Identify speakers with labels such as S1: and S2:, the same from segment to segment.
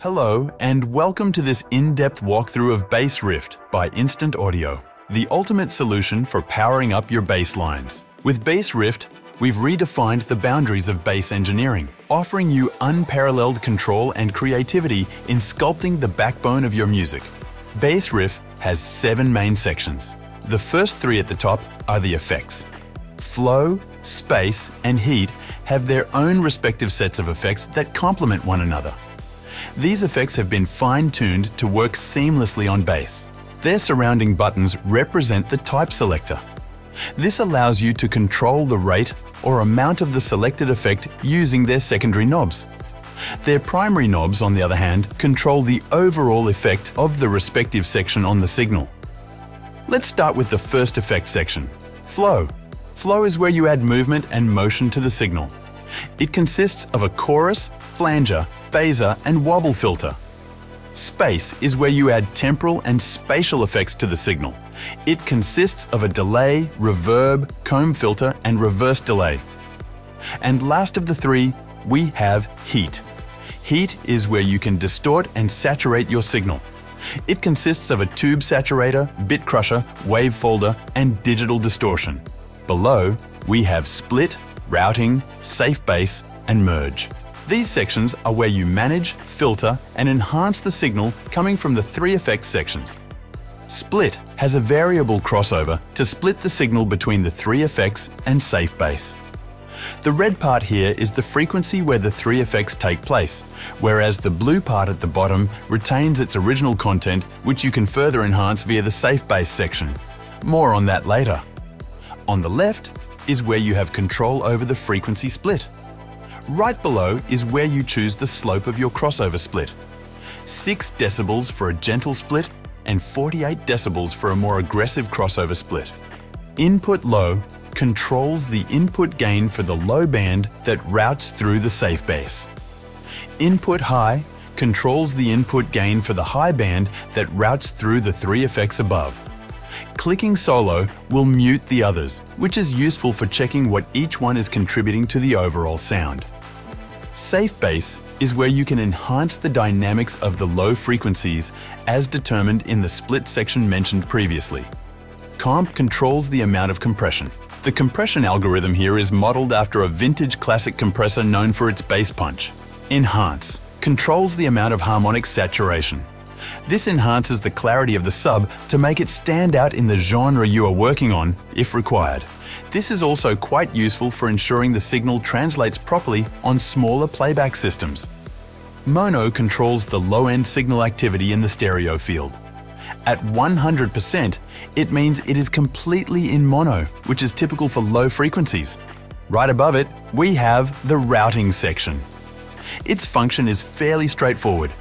S1: Hello, and welcome to this in-depth walkthrough of Bass Rift by Instant Audio, the ultimate solution for powering up your bass lines. With Bass Rift, we've redefined the boundaries of bass engineering, offering you unparalleled control and creativity in sculpting the backbone of your music. Bass Rift has seven main sections. The first three at the top are the effects. Flow, space, and heat have their own respective sets of effects that complement one another. These effects have been fine-tuned to work seamlessly on bass. Their surrounding buttons represent the type selector. This allows you to control the rate or amount of the selected effect using their secondary knobs. Their primary knobs, on the other hand, control the overall effect of the respective section on the signal. Let's start with the first effect section, Flow. Flow is where you add movement and motion to the signal. It consists of a chorus, flanger, phaser, and wobble filter. Space is where you add temporal and spatial effects to the signal. It consists of a delay, reverb, comb filter, and reverse delay. And last of the three, we have heat. Heat is where you can distort and saturate your signal. It consists of a tube saturator, bit crusher, wave folder, and digital distortion. Below, we have split, routing, safe bass, and merge. These sections are where you manage, filter, and enhance the signal coming from the three effects sections. Split has a variable crossover to split the signal between the three effects and safe bass. The red part here is the frequency where the three effects take place, whereas the blue part at the bottom retains its original content which you can further enhance via the safe bass section. More on that later. On the left is where you have control over the frequency split. Right below is where you choose the slope of your crossover split. 6 decibels for a gentle split and 48 decibels for a more aggressive crossover split. Input low controls the input gain for the low band that routes through the safe bass. Input high controls the input gain for the high band that routes through the three effects above. Clicking solo will mute the others, which is useful for checking what each one is contributing to the overall sound. Safe bass is where you can enhance the dynamics of the low frequencies as determined in the split section mentioned previously. Comp controls the amount of compression. The compression algorithm here is modeled after a vintage classic compressor known for its bass punch. Enhance controls the amount of harmonic saturation. This enhances the clarity of the sub to make it stand out in the genre you are working on, if required. This is also quite useful for ensuring the signal translates properly on smaller playback systems. Mono controls the low-end signal activity in the stereo field. At 100%, it means it is completely in mono, which is typical for low frequencies. Right above it, we have the routing section. Its function is fairly straightforward.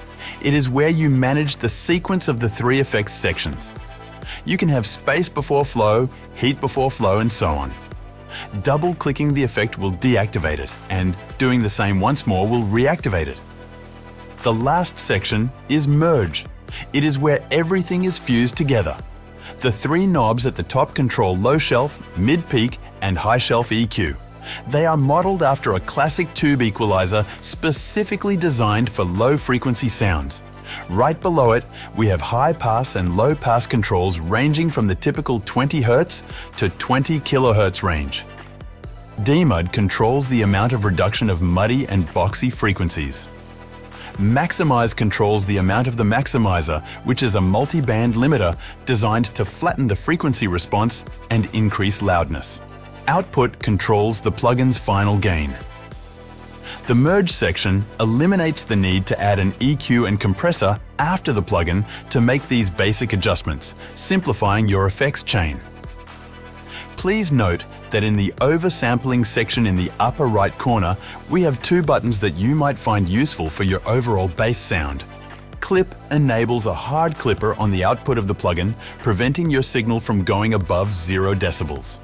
S1: It is where you manage the sequence of the three effects sections. You can have space before flow, heat before flow, and so on. Double-clicking the effect will deactivate it, and doing the same once more will reactivate it. The last section is Merge. It is where everything is fused together. The three knobs at the top control low shelf, mid peak, and high shelf EQ. They are modeled after a classic tube equalizer specifically designed for low frequency sounds. Right below it, we have high pass and low pass controls ranging from the typical 20 Hz to 20 kHz range. DMUD controls the amount of reduction of muddy and boxy frequencies. Maximize controls the amount of the maximizer, which is a multi-band limiter designed to flatten the frequency response and increase loudness. Output controls the plugin's final gain. The Merge section eliminates the need to add an EQ and compressor after the plugin to make these basic adjustments, simplifying your effects chain. Please note that in the oversampling section in the upper right corner, we have two buttons that you might find useful for your overall bass sound. Clip enables a hard clipper on the output of the plugin, preventing your signal from going above 0 decibels.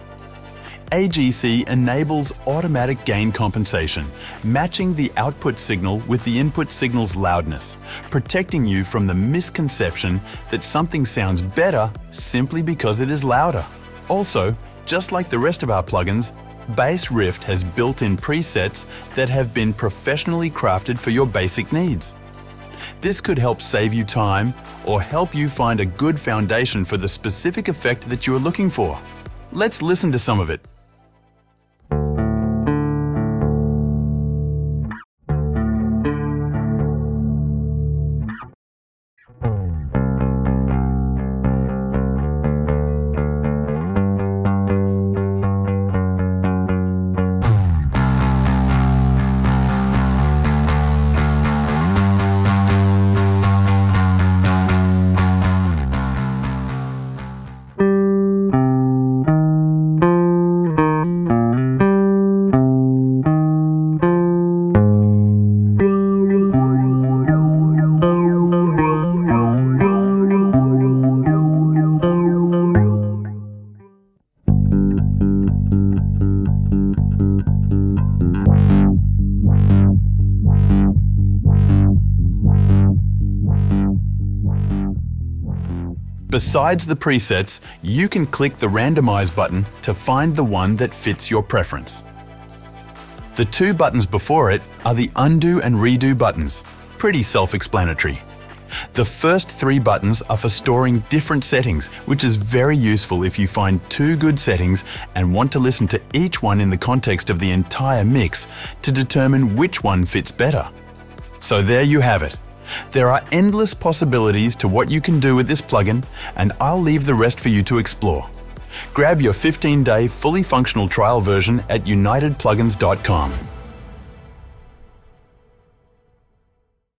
S1: AGC enables automatic gain compensation, matching the output signal with the input signal's loudness, protecting you from the misconception that something sounds better simply because it is louder. Also, just like the rest of our plugins, Bass Rift has built-in presets that have been professionally crafted for your basic needs. This could help save you time or help you find a good foundation for the specific effect that you are looking for. Let's listen to some of it. Besides the presets, you can click the Randomize button to find the one that fits your preference. The two buttons before it are the Undo and Redo buttons, pretty self-explanatory. The first three buttons are for storing different settings, which is very useful if you find two good settings and want to listen to each one in the context of the entire mix to determine which one fits better. So there you have it. There are endless possibilities to what you can do with this plugin, and I'll leave the rest for you to explore. Grab your 15-day fully functional trial version at unitedplugins.com.